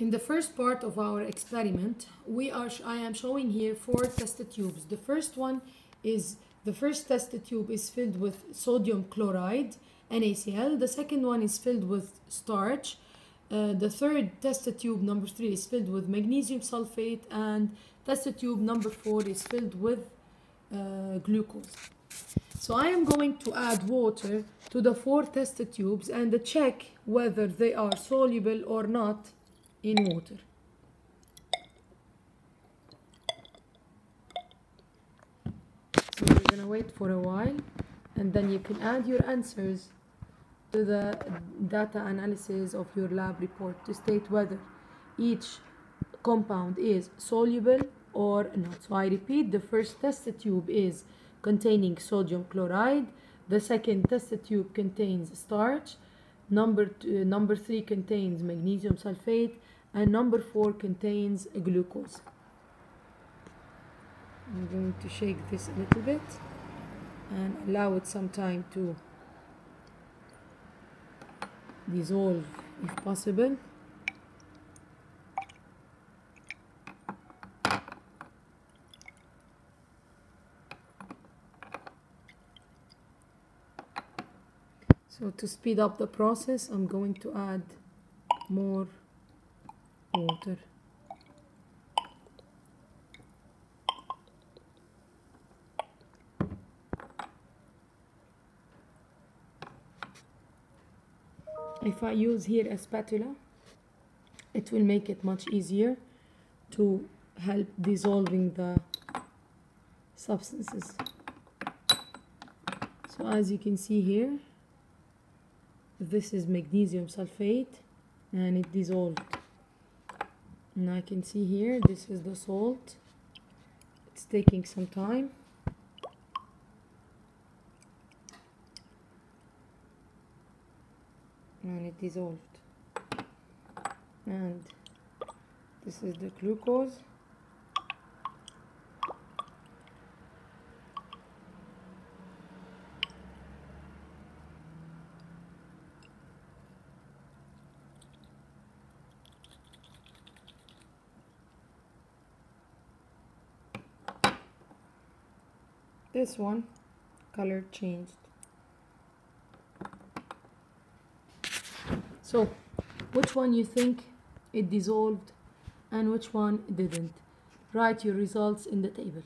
In the first part of our experiment, we are I am showing here four test tubes. The first one is the first test tube is filled with sodium chloride NaCl. The second one is filled with starch. Uh, the third test tube number three is filled with magnesium sulfate, and test tube number four is filled with uh, glucose. So I am going to add water to the four test tubes and check whether they are soluble or not in water. So we're gonna wait for a while and then you can add your answers to the data analysis of your lab report to state whether each compound is soluble or not. So I repeat, the first test tube is containing sodium chloride. The second test tube contains starch. Number, two, number three contains magnesium sulfate. And number four contains glucose. I'm going to shake this a little bit and allow it some time to dissolve if possible. So to speed up the process, I'm going to add more If I use here a spatula, it will make it much easier to help dissolving the substances. So as you can see here, this is magnesium sulfate and it dissolved. And I can see here, this is the salt. It's taking some time. and it dissolved and this is the glucose this one color changed So, which one you think it dissolved and which one didn't? Write your results in the table.